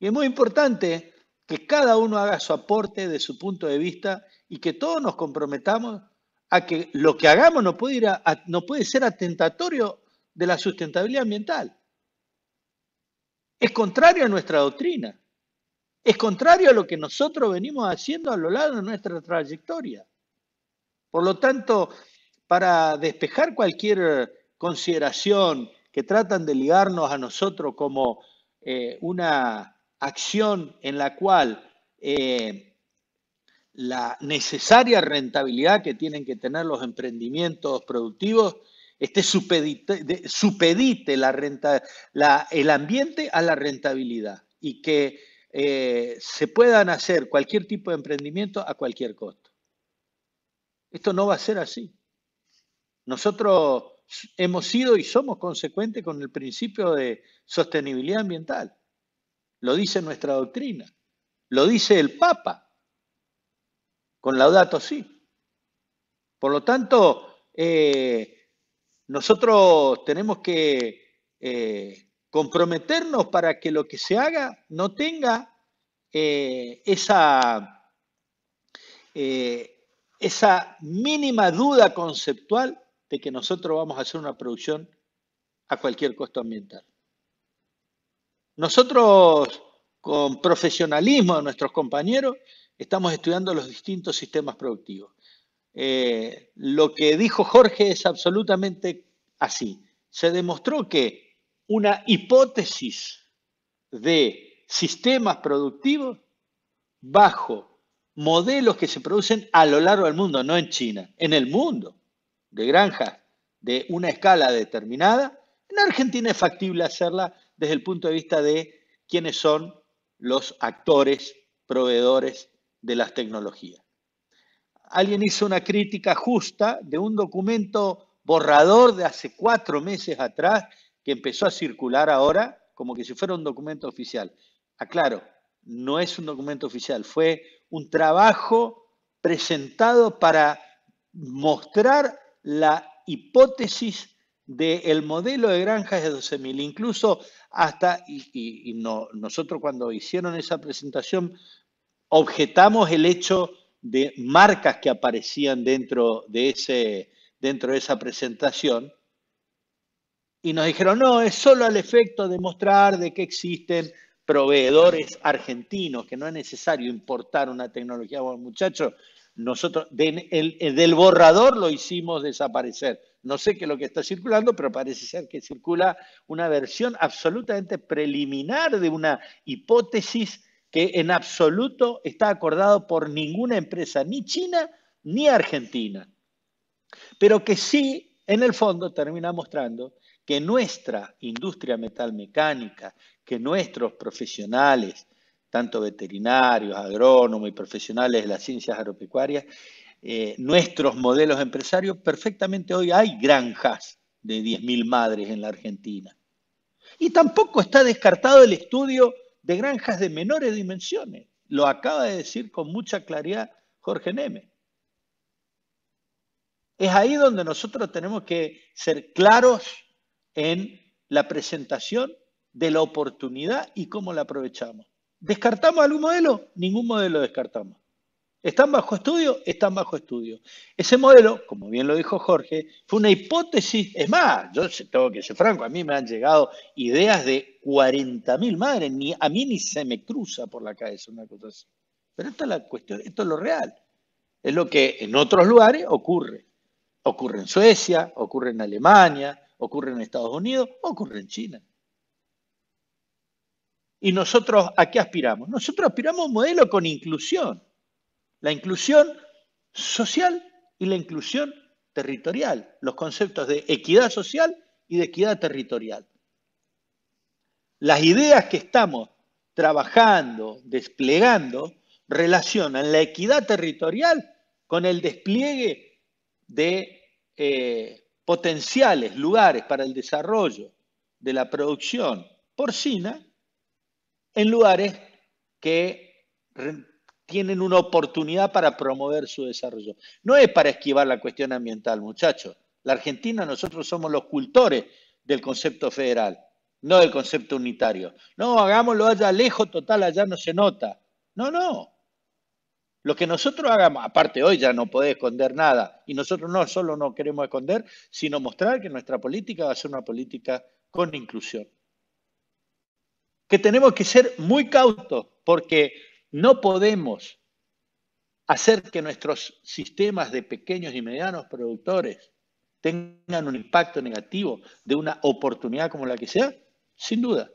Y es muy importante que cada uno haga su aporte de su punto de vista y que todos nos comprometamos a que lo que hagamos no puede, no puede ser atentatorio de la sustentabilidad ambiental. Es contrario a nuestra doctrina. Es contrario a lo que nosotros venimos haciendo a lo largo de nuestra trayectoria. Por lo tanto, para despejar cualquier consideración que tratan de ligarnos a nosotros como eh, una acción en la cual eh, la necesaria rentabilidad que tienen que tener los emprendimientos productivos este supedite, la renta, el ambiente a la rentabilidad y que eh, se puedan hacer cualquier tipo de emprendimiento a cualquier costo. Esto no va a ser así. Nosotros hemos sido y somos consecuentes con el principio de sostenibilidad ambiental. Lo dice nuestra doctrina. Lo dice el Papa. Con Laudato Si. Por lo tanto, eh, nosotros tenemos que eh, comprometernos para que lo que se haga no tenga eh, esa, esa mínima duda conceptual de que nosotros vamos a hacer una producción a cualquier costo ambiental. Nosotros, con profesionalismo de nuestros compañeros, estamos estudiando los distintos sistemas productivos. Eh, lo que dijo Jorge es absolutamente así. Se demostró que una hipótesis de sistemas productivos bajo modelos que se producen a lo largo del mundo, no en China, en el mundo, de granjas de una escala determinada, en Argentina es factible hacerla desde el punto de vista de quiénes son los actores, proveedores de las tecnologías alguien hizo una crítica justa de un documento borrador de hace cuatro meses atrás que empezó a circular ahora como que si fuera un documento oficial. Aclaro, no es un documento oficial, fue un trabajo presentado para mostrar la hipótesis del modelo de granjas de 12.000. Incluso hasta, y, nosotros cuando hicieron esa presentación, objetamos el hecho de marcas que aparecían dentro de, ese, dentro de esa presentación y nos dijeron, no, es solo al efecto de mostrar de que existen proveedores argentinos, que no es necesario importar una tecnología. Bueno, muchachos, nosotros del borrador lo hicimos desaparecer. No sé qué es lo que está circulando, pero parece ser que circula una versión absolutamente preliminar de una hipótesis que en absoluto está acordado por ninguna empresa, ni china ni argentina, pero que sí, en el fondo, termina mostrando que nuestra industria metalmecánica, que nuestros profesionales, tanto veterinarios, agrónomos y profesionales de las ciencias agropecuarias, eh, nuestros modelos empresarios, perfectamente hoy hay granjas de 10.000 madres en la Argentina. Y tampoco está descartado el estudio de granjas de menores dimensiones. Lo acaba de decir con mucha claridad Jorge Neme. Es ahí donde nosotros tenemos que ser claros en la presentación de la oportunidad y cómo la aprovechamos. ¿Descartamos algún modelo? Ningún modelo descartamos. ¿Están bajo estudio? Están bajo estudio. Ese modelo, como bien lo dijo Jorge, fue una hipótesis. Es más, yo tengo que ser franco, a mí me han llegado ideas de 40.000 madres, ni, a mí ni se me cruza por la cabeza una cosa así. Pero esta es la cuestión, esto es lo real. Es lo que en otros lugares ocurre. Ocurre en Suecia, ocurre en Alemania, ocurre en Estados Unidos, ocurre en China. ¿Y nosotros a qué aspiramos? Nosotros aspiramos a un modelo con inclusión la inclusión social y la inclusión territorial, los conceptos de equidad social y de equidad territorial. Las ideas que estamos trabajando, desplegando, relacionan la equidad territorial con el despliegue de eh, potenciales lugares para el desarrollo de la producción porcina en lugares que tienen una oportunidad para promover su desarrollo. No es para esquivar la cuestión ambiental, muchachos. La Argentina, nosotros somos los cultores del concepto federal, no del concepto unitario. No, hagámoslo allá lejos, total, allá no se nota. No, no. Lo que nosotros hagamos, aparte hoy ya no podés esconder nada, y nosotros no solo no queremos esconder, sino mostrar que nuestra política va a ser una política con inclusión. Que tenemos que ser muy cautos, porque no podemos hacer que nuestros sistemas de pequeños y medianos productores tengan un impacto negativo de una oportunidad como la que sea? Sin duda.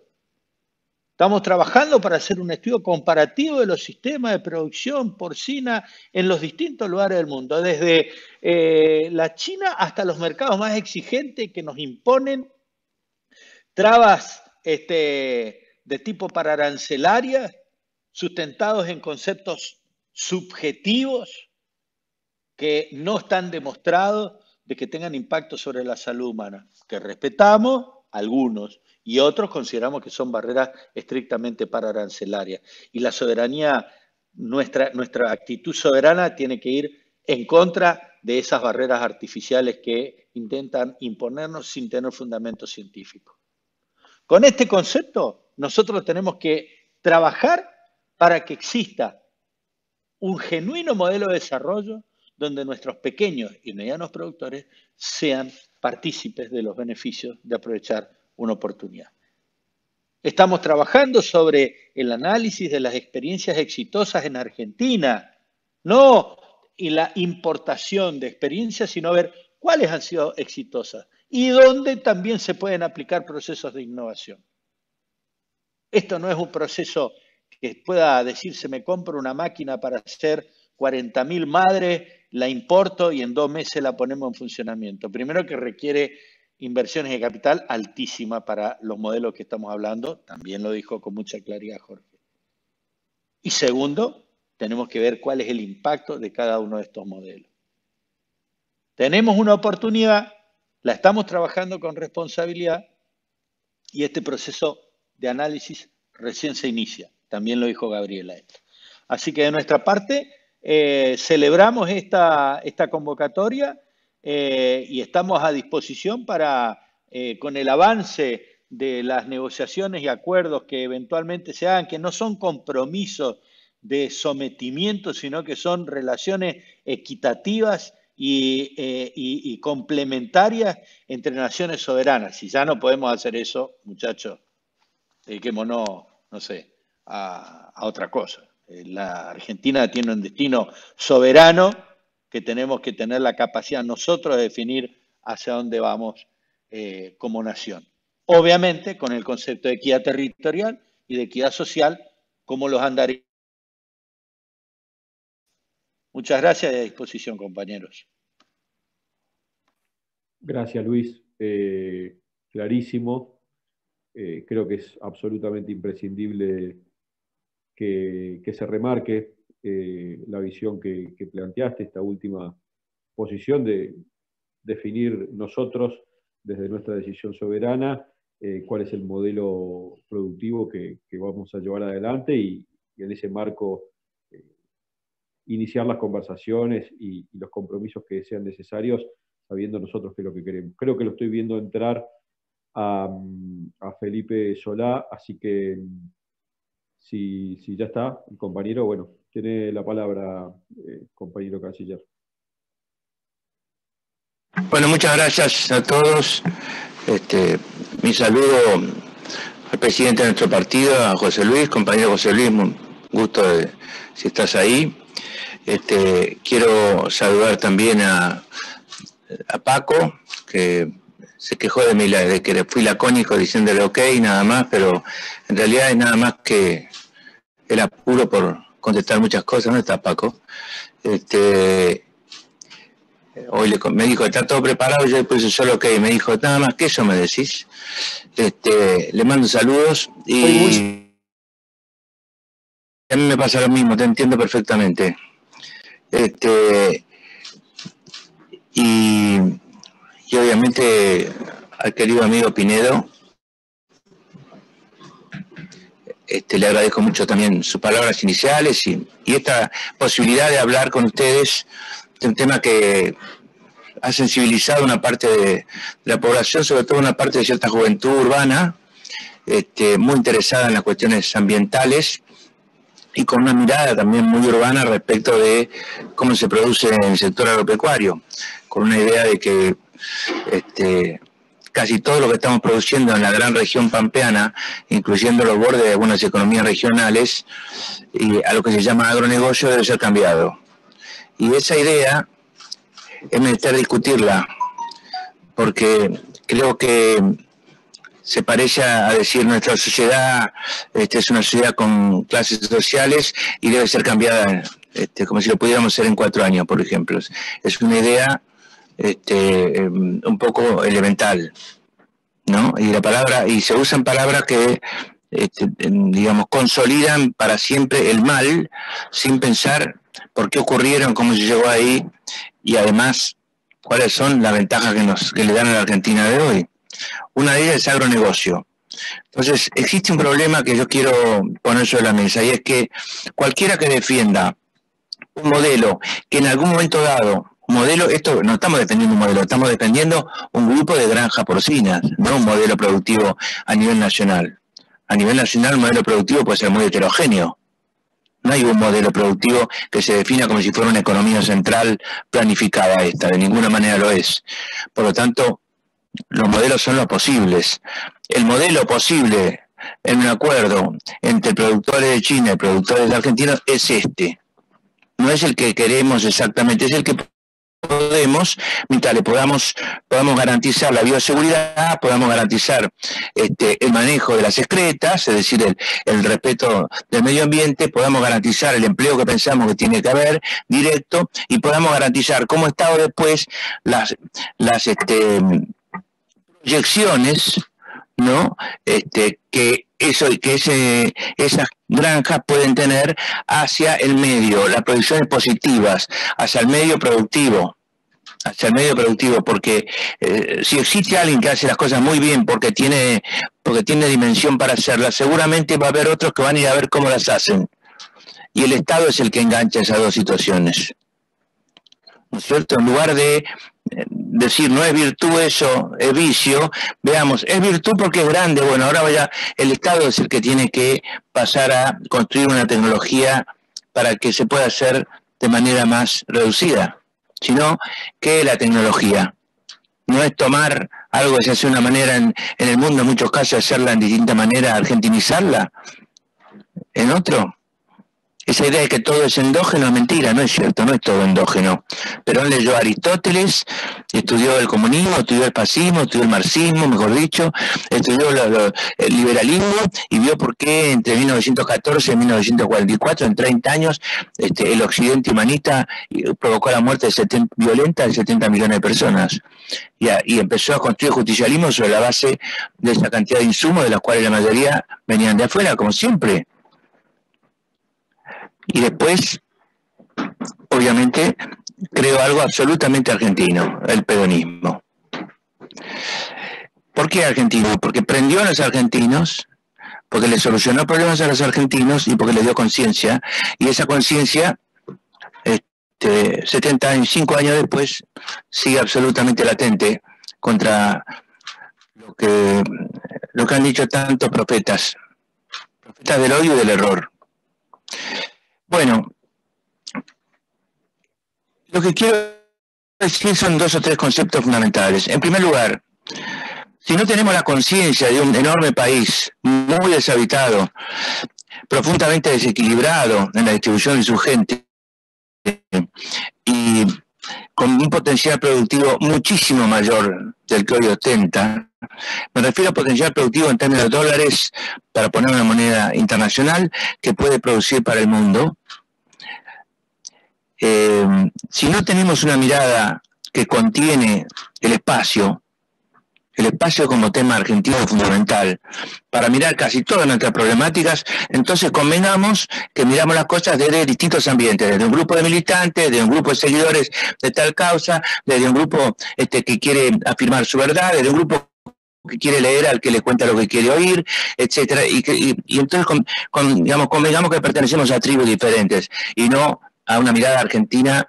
Estamos trabajando para hacer un estudio comparativo de los sistemas de producción porcina en los distintos lugares del mundo, desde eh, la China hasta los mercados más exigentes que nos imponen trabas este, de tipo pararancelaria, sustentados en conceptos subjetivos que no están demostrados de que tengan impacto sobre la salud humana, que respetamos algunos y otros consideramos que son barreras estrictamente pararancelarias. Y la soberanía, nuestra, nuestra actitud soberana tiene que ir en contra de esas barreras artificiales que intentan imponernos sin tener fundamento científico. Con este concepto, nosotros tenemos que trabajar para que exista un genuino modelo de desarrollo donde nuestros pequeños y medianos productores sean partícipes de los beneficios de aprovechar una oportunidad. Estamos trabajando sobre el análisis de las experiencias exitosas en Argentina, no y la importación de experiencias, sino ver cuáles han sido exitosas y dónde también se pueden aplicar procesos de innovación. Esto no es un proceso que pueda decirse me compro una máquina para hacer 40.000 madres, la importo y en dos meses la ponemos en funcionamiento. Primero que requiere inversiones de capital altísimas para los modelos que estamos hablando, también lo dijo con mucha claridad Jorge. Y segundo, tenemos que ver cuál es el impacto de cada uno de estos modelos. Tenemos una oportunidad, la estamos trabajando con responsabilidad y este proceso de análisis recién se inicia. También lo dijo Gabriela. Así que de nuestra parte, eh, celebramos esta, esta convocatoria eh, y estamos a disposición para, eh, con el avance de las negociaciones y acuerdos que eventualmente se hagan, que no son compromisos de sometimiento, sino que son relaciones equitativas y, y, complementarias entre naciones soberanas. Si ya no podemos hacer eso, muchachos, dediquémonos, no sé, a, otra cosa. Eh, la Argentina tiene un destino soberano que tenemos que tener la capacidad nosotros de definir hacia dónde vamos eh, como nación. Obviamente con el concepto de equidad territorial y de equidad social como los andaríamos. Muchas gracias y a disposición, compañeros. Gracias, Luis. Eh, clarísimo. Creo que es absolutamente imprescindible que, se remarque eh, la visión que, planteaste, esta última posición de definir nosotros, desde nuestra decisión soberana, eh, cuál es el modelo productivo que, vamos a llevar adelante y, en ese marco eh, iniciar las conversaciones y, los compromisos que sean necesarios, sabiendo nosotros qué es lo que queremos. Creo que lo estoy viendo entrar a, Felipe Solá, así que si, si ya está, el compañero, bueno, tiene la palabra, eh, compañero canciller. Bueno, muchas gracias a todos. Este, mi saludo al presidente de nuestro partido, a José Luis, compañero José Luis, un gusto de, si estás ahí. Este, quiero saludar también a, a Paco, que se quejó de mí de que fui lacónico diciéndole ok nada más, pero en realidad es nada más que el apuro por contestar muchas cosas, ¿no está Paco? Este, hoy le, me dijo, está todo preparado, yo después solo ok, me dijo, nada más que eso me decís. Este, le mando saludos y a mí me pasa lo mismo, te entiendo perfectamente. Este, y y obviamente al querido amigo Pinedo, este, le agradezco mucho también sus palabras iniciales y, esta posibilidad de hablar con ustedes de un tema que ha sensibilizado una parte de, la población, sobre todo una parte de cierta juventud urbana, este, muy interesada en las cuestiones ambientales y con una mirada también muy urbana respecto de cómo se produce en el sector agropecuario, con una idea de que este, casi todo lo que estamos produciendo en la gran región pampeana, incluyendo los bordes de algunas economías regionales, y a lo que se llama agronegocio debe ser cambiado. Y esa idea es menester discutirla, porque creo que se parece a decir nuestra sociedad este, es una sociedad con clases sociales y debe ser cambiada este, como si lo pudiéramos hacer en cuatro años, por ejemplo. Es una idea este, em, un poco elemental, ¿no? Y la palabra, y se usan palabras que este, digamos, consolidan para siempre el mal sin pensar por qué ocurrieron, cómo se llegó ahí y además cuáles son las ventajas que, nos, que le dan a la Argentina de hoy. Una de ellas es agronegocio. Entonces, existe un problema que yo quiero poner sobre la mesa y es que cualquiera que defienda un modelo que en algún momento dado, modelo, esto no estamos defendiendo un modelo, estamos defendiendo un grupo de granjas porcinas, no un modelo productivo a nivel nacional. A nivel nacional, un modelo productivo puede ser muy heterogéneo. No hay un modelo productivo que se defina como si fuera una economía central planificada esta, de ninguna manera lo es. Por lo tanto, los modelos son los posibles. El modelo posible en un acuerdo entre productores de China y productores de Argentina es este. No es el que queremos exactamente, es el que podemos, mientras le podamos, podamos garantizar la bioseguridad, podamos garantizar este, el manejo de las excretas, es decir, el, el, respeto del medio ambiente, podamos garantizar el empleo que pensamos que tiene que haber directo y podamos garantizar como Estado después las, las este, proyecciones, ¿no? Este, que eso que ese, esas granjas pueden tener hacia el medio, las proyecciones positivas, hacia el medio productivo hacia el medio productivo, porque eh, si existe alguien que hace las cosas muy bien porque tiene, porque tiene dimensión para hacerlas, seguramente va a haber otros que van a ir a ver cómo las hacen. Y el Estado es el que engancha esas dos situaciones. ¿No es cierto? En lugar de decir no es virtud eso, es vicio, veamos, es virtud porque es grande, bueno, ahora vaya, el Estado es el que tiene que pasar a construir una tecnología para que se pueda hacer de manera más reducida, sino que la tecnología. No es tomar algo que se hace de una manera en, en el mundo, en muchos casos, hacerla en distinta manera, argentinizarla, en otro, esa idea de que todo es endógeno es mentira, no es cierto, no es todo endógeno. Pero él leyó Aristóteles, estudió el comunismo, estudió el fascismo, estudió el marxismo, mejor dicho, estudió el liberalismo y vio por qué entre 1914 y 1944, en 30 años, este, el occidente humanista provocó la muerte de violenta de 70 millones de personas. Y, y empezó a construir justicialismo sobre la base de esa cantidad de insumos, de los cuales la mayoría venían de afuera, como siempre y después, obviamente, creo algo absolutamente argentino, el peronismo. ¿Por qué argentino? Porque prendió a los argentinos, porque le solucionó problemas a los argentinos y porque les dio conciencia. Y esa conciencia, este, 75 años después, sigue absolutamente latente contra lo que, lo que han dicho tantos profetas, profetas del odio y del error. Bueno, lo que quiero decir son dos o tres conceptos fundamentales. En primer lugar, si no tenemos la conciencia de un enorme país muy deshabitado, profundamente desequilibrado en la distribución de su gente y con un potencial productivo muchísimo mayor del que hoy ostenta, me refiero a potencial productivo en términos de dólares, para poner una moneda internacional, que puede producir para el mundo. Eh, si no tenemos una mirada que contiene el espacio, el espacio como tema argentino fundamental, para mirar casi todas nuestras problemáticas, entonces convenamos que miramos las cosas desde distintos ambientes, desde un grupo de militantes, desde un grupo de seguidores de tal causa, desde un grupo este, que quiere afirmar su verdad, desde un grupo que quiere leer al que le cuenta lo que quiere oír, etcétera, y, y, entonces con, digamos, convengamos que pertenecemos a tribus diferentes y no a una mirada argentina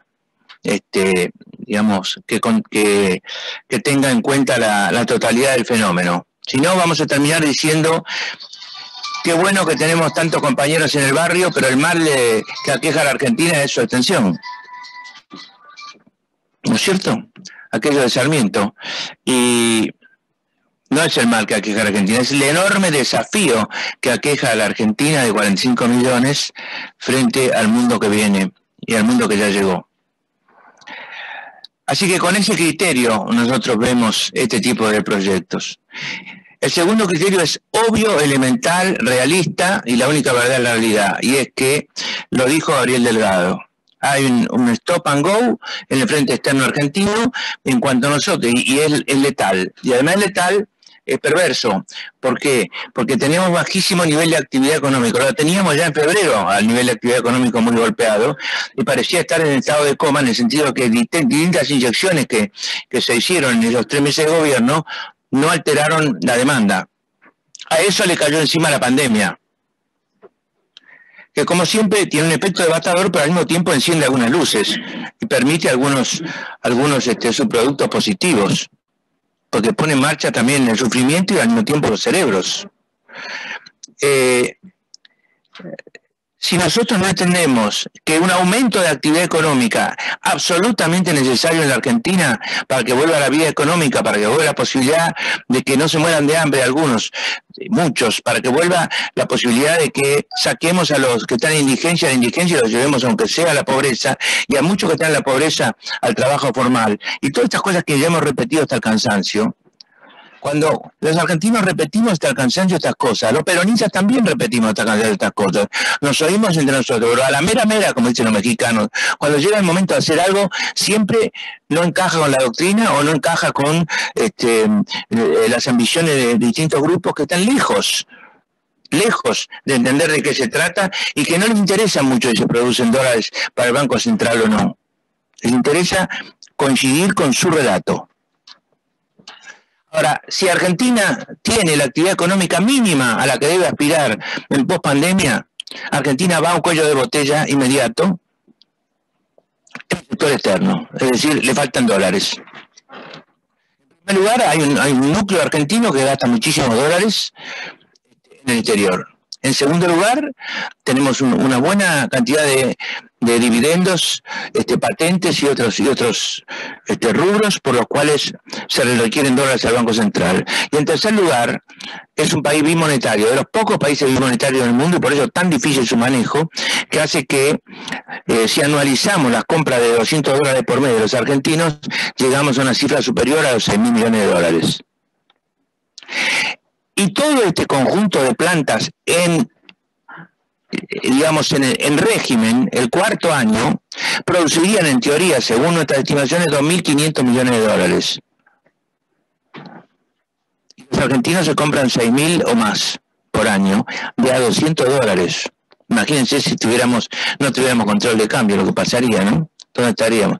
este, digamos, que, que, que tenga en cuenta la, totalidad del fenómeno. Si no, vamos a terminar diciendo qué bueno que tenemos tantos compañeros en el barrio, pero el mal que aqueja a la Argentina es su extensión. ¿No es cierto? Aquello de Sarmiento. Y no es el mal que aqueja a la Argentina, es el enorme desafío que aqueja a la Argentina de 45 millones frente al mundo que viene y al mundo que ya llegó. Así que con ese criterio nosotros vemos este tipo de proyectos. El segundo criterio es obvio, elemental, realista y la única verdad es la realidad. Y es que lo dijo Gabriel Delgado. Hay un, stop and go en el frente externo argentino en cuanto a nosotros, y, es, es letal. Y además es letal es perverso. ¿Por qué? Porque teníamos bajísimo nivel de actividad económica. Lo teníamos ya en febrero al nivel de actividad económica muy golpeado y parecía estar en estado de coma en el sentido que distintas inyecciones que, que se hicieron en esos tres meses de gobierno no alteraron la demanda. A eso le cayó encima la pandemia que como siempre tiene un efecto devastador, pero al mismo tiempo enciende algunas luces y permite algunos, algunos este, subproductos positivos porque pone en marcha también el sufrimiento y al mismo tiempo los cerebros. Eh, si nosotros no entendemos que un aumento de actividad económica absolutamente necesario en la Argentina para que vuelva la vida económica, para que vuelva la posibilidad de que no se mueran de hambre algunos, muchos, para que vuelva la posibilidad de que saquemos a los que están en indigencia de indigencia y los llevemos aunque sea a la pobreza y a muchos que están en la pobreza al trabajo formal. Y todas estas cosas que ya hemos repetido hasta el cansancio, cuando los argentinos repetimos hasta el cansancio estas cosas, los peronistas también repetimos hasta el cansancio estas cosas, nos oímos entre nosotros, pero a la mera mera, como dicen los mexicanos, cuando llega el momento de hacer algo, siempre no encaja con la doctrina o no encaja con este, eh, las ambiciones de distintos grupos que están lejos lejos de entender de qué se trata y que no les interesa mucho si se producen dólares para el Banco Central o no. Les interesa coincidir con su relato. Ahora, si Argentina tiene la actividad económica mínima a la que debe aspirar en pospandemia, Argentina va a un cuello de botella inmediato en el sector externo, es decir, le faltan dólares. En primer lugar, hay un, núcleo argentino que gasta muchísimos dólares en el interior. En segundo lugar, tenemos una buena cantidad de, dividendos, este, patentes y otros, y otros este, rubros por los cuales se le requieren dólares al Banco Central. Y en tercer lugar, es un país bimonetario, de los pocos países bimonetarios del mundo y por eso tan difícil su manejo, que hace que eh, si anualizamos las compras de 200 dólares por mes de los argentinos, llegamos a una cifra superior a los 6 mil millones de dólares. Y todo este conjunto de plantas en digamos, en, régimen, el cuarto año, producirían en teoría, según nuestras estimaciones, 2.500 millones de dólares. Los argentinos se compran 6.000 o más por año, de a 200 dólares. Imagínense si tuviéramos, no tuviéramos control de cambio, lo que pasaría, ¿no? ¿Dónde estaríamos?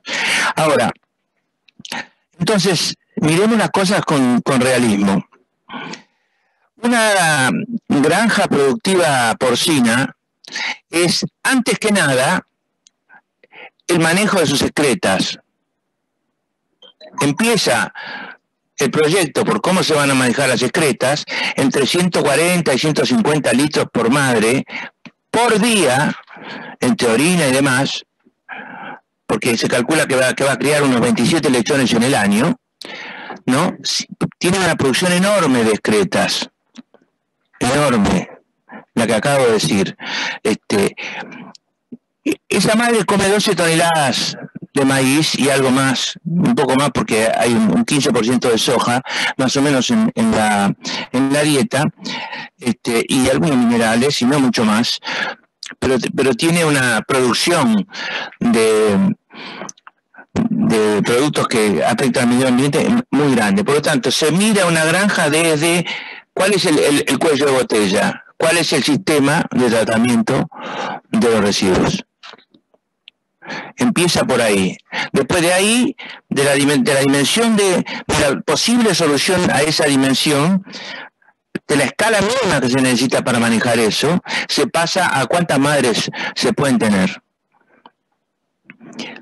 Ahora, entonces, miremos las cosas con, con realismo. Una granja productiva porcina es, antes que nada, el manejo de sus excretas. Empieza el proyecto por cómo se van a manejar las excretas entre 140 y 150 litros por madre por día, entre orina y demás, porque se calcula que va, que va a criar unos 27 lechones en el año, ¿no? Tiene una producción enorme de excretas enorme, la que acabo de decir. Este, esa madre come 12 toneladas de maíz y algo más, un poco más porque hay un 15% de soja, más o menos en, la, en la dieta, este, y algunos minerales y no mucho más, pero, pero tiene una producción de, de productos que afectan al medio ambiente muy grande. Por lo tanto, se mira una granja desde ¿Cuál es el, cuello de botella? ¿Cuál es el sistema de tratamiento de los residuos? Empieza por ahí. Después de ahí, de la, dimensión de, la posible solución a esa dimensión, de la escala mínima que se necesita para manejar eso, se pasa a cuántas madres se pueden tener.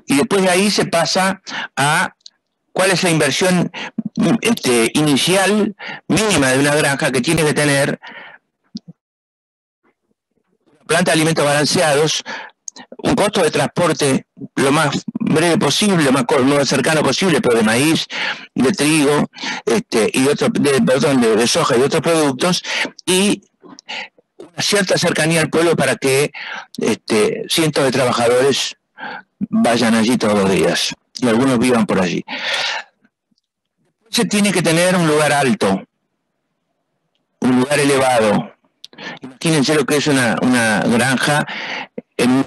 Y después de ahí se pasa a cuál es la inversión este, inicial mínima de una granja que tiene que tener planta de alimentos balanceados, un costo de transporte lo más breve posible, lo más, cercano posible, pero de maíz, de trigo, este, y otro, de, perdón, de, soja y otros productos, y una cierta cercanía al pueblo para que este, cientos de trabajadores vayan allí todos los días. y algunos vivan por allí. Se tiene que tener un lugar alto, un lugar elevado. Imagínense lo que es una, granja en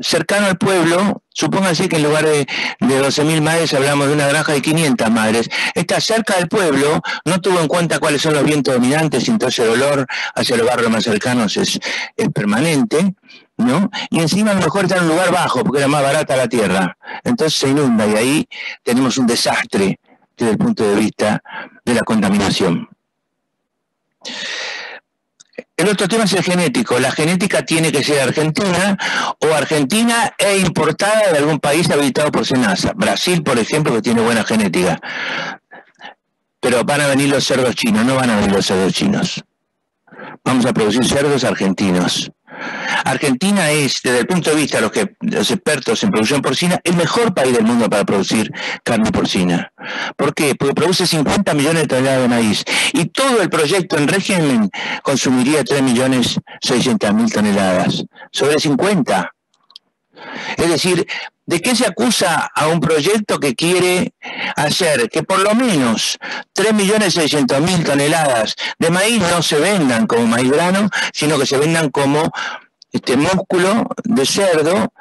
cercano al pueblo, supóngase que en lugar de, de 12.000 madres hablamos de una granja de 500 madres, está cerca del pueblo, no tuvo en cuenta cuáles son los vientos dominantes, entonces el olor hacia los barrios más cercanos es, es permanente, ¿no? Y encima a lo mejor está en un lugar bajo, porque era más barata la tierra, entonces se inunda y ahí tenemos un desastre desde el punto de vista de la contaminación. El otro tema es el genético. La genética tiene que ser argentina o argentina e importada de algún país habitado por Senasa. Brasil, por ejemplo, que tiene buena genética. Pero van a venir los cerdos chinos, no van a venir los cerdos chinos. Vamos a producir cerdos argentinos. Argentina es, desde el punto de vista de los, que, los expertos en producción porcina, el mejor país del mundo para producir carne porcina. ¿Por qué? Porque produce 50 millones de toneladas de maíz y todo el proyecto en régimen consumiría 3.600.000 toneladas, sobre 50. Es decir, ¿de qué se acusa a un proyecto que quiere hacer que por lo menos 3.600.000 toneladas de maíz no se vendan como maíz grano, sino que se vendan como este músculo de cerdo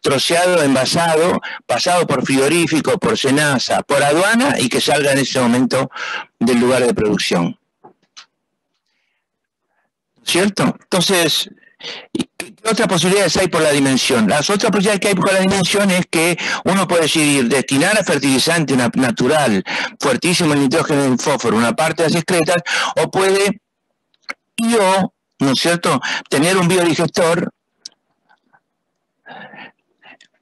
troceado, envasado, pasado por frigorífico, por cenaza, por aduana y que salga en ese momento del lugar de producción. ¿Cierto? Entonces, ¿qué otras posibilidades hay por la dimensión? Las otras posibilidades que hay por la dimensión es que uno puede decidir destinar a fertilizante natural, fuertísimo en nitrógeno y en fósforo, una parte de las excretas, o puede, y o ¿no es cierto?, tener un biodigestor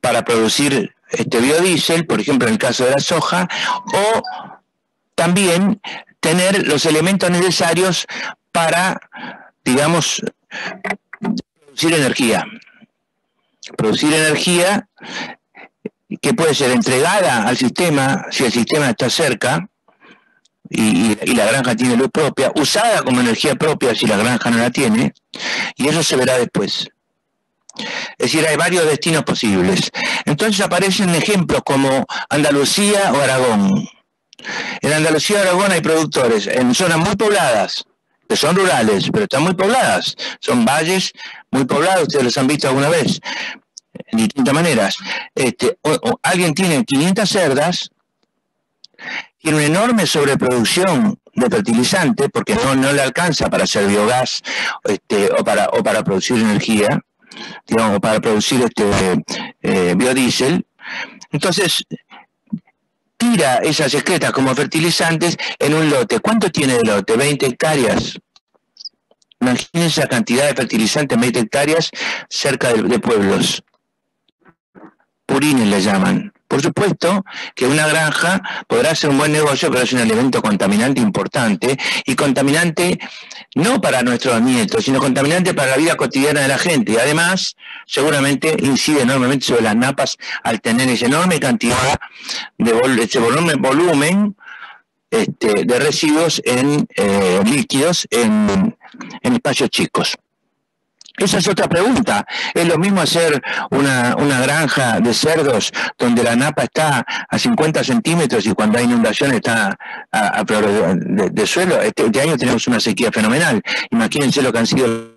para producir este biodiesel, por ejemplo en el caso de la soja, o también tener los elementos necesarios para, digamos, producir energía. Producir energía que puede ser entregada al sistema si el sistema está cerca, y, la granja tiene luz propia, usada como energía propia si la granja no la tiene, y eso se verá después. Es decir, hay varios destinos posibles. Entonces aparecen ejemplos como Andalucía o Aragón. En Andalucía o Aragón hay productores en zonas muy pobladas, que son rurales, pero están muy pobladas. Son valles muy poblados, ustedes los han visto alguna vez, en distintas maneras. Este, alguien tiene 500 cerdas tiene una enorme sobreproducción de fertilizante porque no, no le alcanza para hacer biogás este, o, para, o para producir energía, digamos, para producir este eh, biodiesel. Entonces, tira esas excretas como fertilizantes en un lote. ¿Cuánto tiene de lote? 20 hectáreas. Imagínense la cantidad de fertilizantes en 20 hectáreas cerca de, de pueblos. Purines le llaman. Por supuesto que una granja podrá ser un buen negocio, pero es un elemento contaminante importante y contaminante no para nuestros nietos, sino contaminante para la vida cotidiana de la gente. Y además, seguramente incide enormemente sobre las napas al tener esa enorme cantidad de ese volumen, volumen este, de residuos en eh, líquidos en espacios chicos. Esa es otra pregunta. ¿Es lo mismo hacer una, granja de cerdos donde la napa está a 50 centímetros y cuando hay inundación está a, de, suelo? Este, este, año tenemos una sequía fenomenal. Imagínense lo que han sido